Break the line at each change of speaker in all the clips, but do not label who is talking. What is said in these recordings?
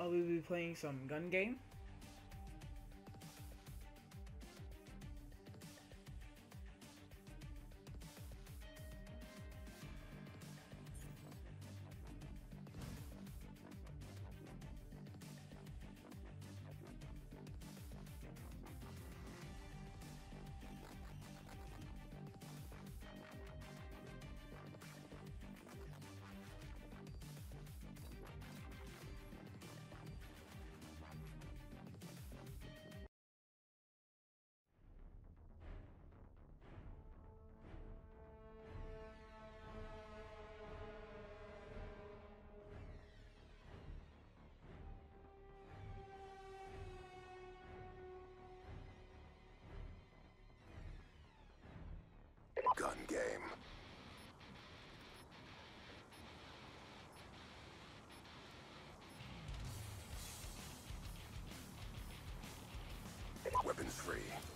I will be playing some gun game.
Weapons free.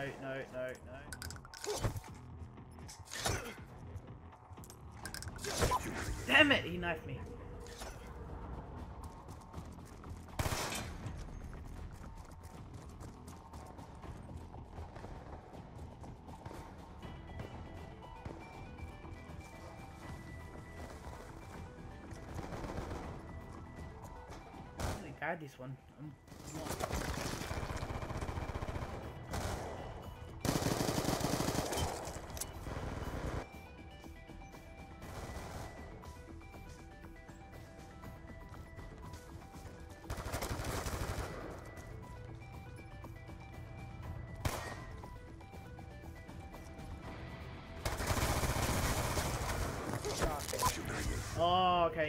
No, no, no, no. Damn it, he knifed me. I got this one.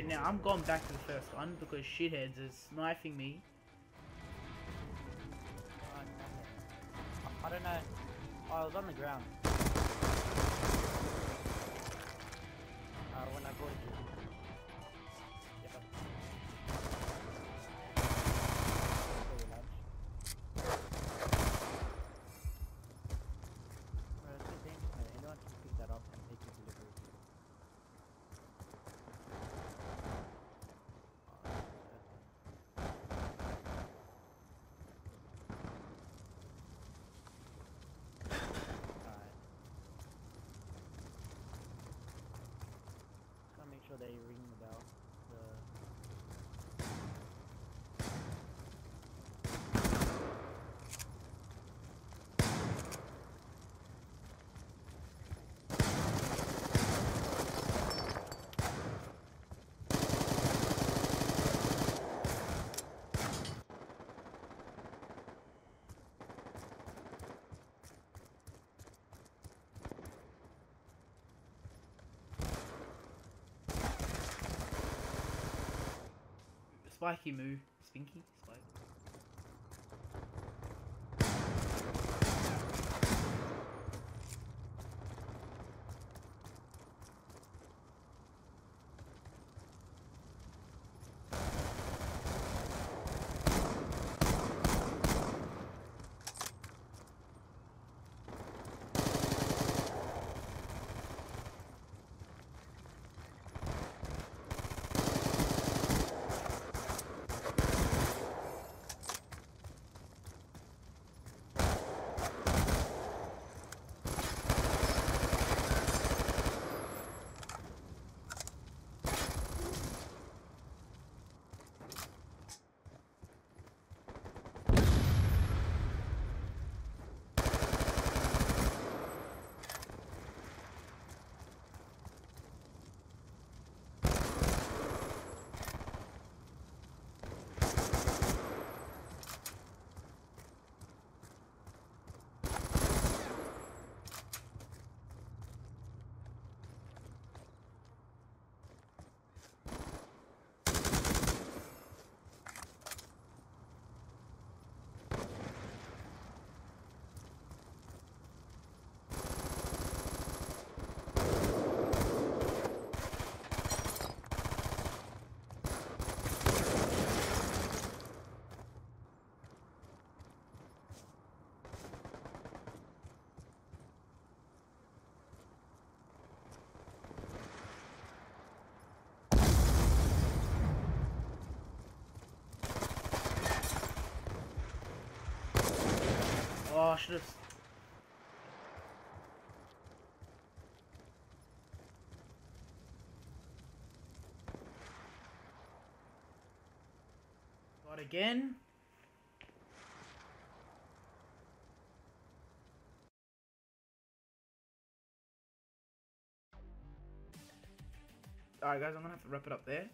Okay, now I'm going back to the first one because shitheads is knifing me.
I, don't know. Oh, I was on the ground. Uh, when I bought. They
spiky moo. Spinky? I should have. Got again. Alright guys, I'm gonna have to wrap it up there.